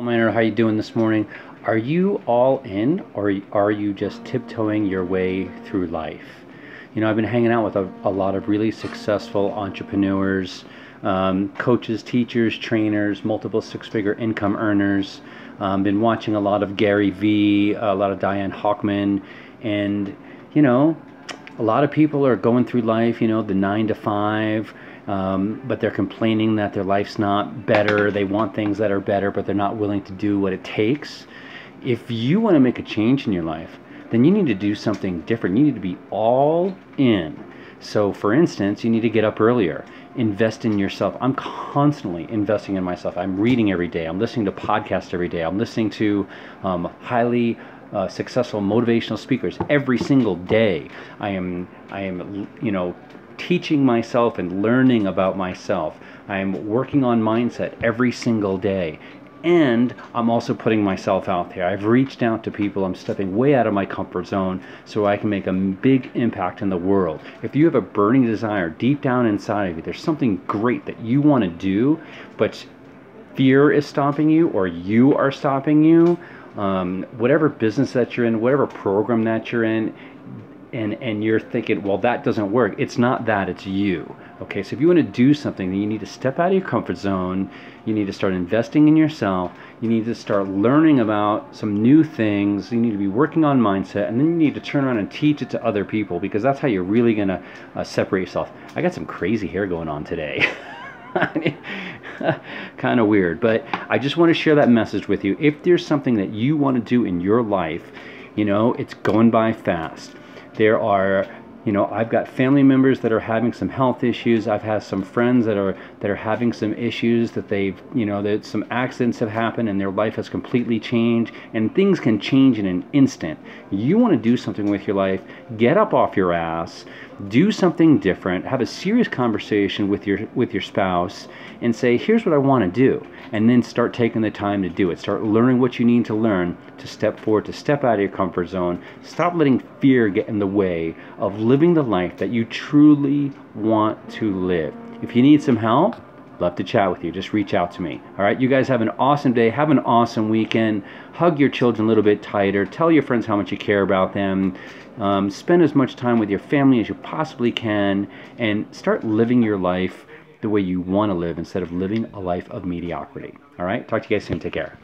Miner, how you doing this morning? Are you all in or are you just tiptoeing your way through life? You know, I've been hanging out with a, a lot of really successful entrepreneurs, um, coaches, teachers, trainers, multiple six-figure income earners. Um, been watching a lot of Gary Vee, a lot of Diane Hochman, and you know, a lot of people are going through life, you know, the nine to five, um, but they're complaining that their life's not better. They want things that are better, but they're not willing to do what it takes. If you want to make a change in your life, then you need to do something different. You need to be all in. So, for instance, you need to get up earlier, invest in yourself. I'm constantly investing in myself. I'm reading every day, I'm listening to podcasts every day, I'm listening to um, highly uh, successful motivational speakers every single day. I am, I am, you know, teaching myself and learning about myself. I am working on mindset every single day. And I'm also putting myself out there. I've reached out to people. I'm stepping way out of my comfort zone so I can make a big impact in the world. If you have a burning desire deep down inside of you, there's something great that you want to do, but fear is stopping you or you are stopping you, um, whatever business that you're in, whatever program that you're in, and and you're thinking, well, that doesn't work. It's not that. It's you. Okay. So if you want to do something, then you need to step out of your comfort zone. You need to start investing in yourself. You need to start learning about some new things. You need to be working on mindset, and then you need to turn around and teach it to other people because that's how you're really gonna uh, separate yourself. I got some crazy hair going on today. kind of weird, but I just want to share that message with you. If there's something that you want to do in your life, you know, it's going by fast. There are you know i've got family members that are having some health issues. I've had some friends that are that are having some issues that they've you know that some accidents have happened and their life has completely changed and things can change in an instant. You want to do something with your life get up off your ass do something different have a serious conversation with your with your spouse and say here's what i want to do and then start taking the time to do it. Start learning what you need to learn to step forward to step out of your comfort zone. Stop letting fear get in the way of living the life that you truly want to live. If you need some help love to chat with you. Just reach out to me. All right you guys have an awesome day. Have an awesome weekend. Hug your children a little bit tighter. Tell your friends how much you care about them. Um, spend as much time with your family as you possibly can and start living your life the way you want to live instead of living a life of mediocrity. All right talk to you guys soon. Take care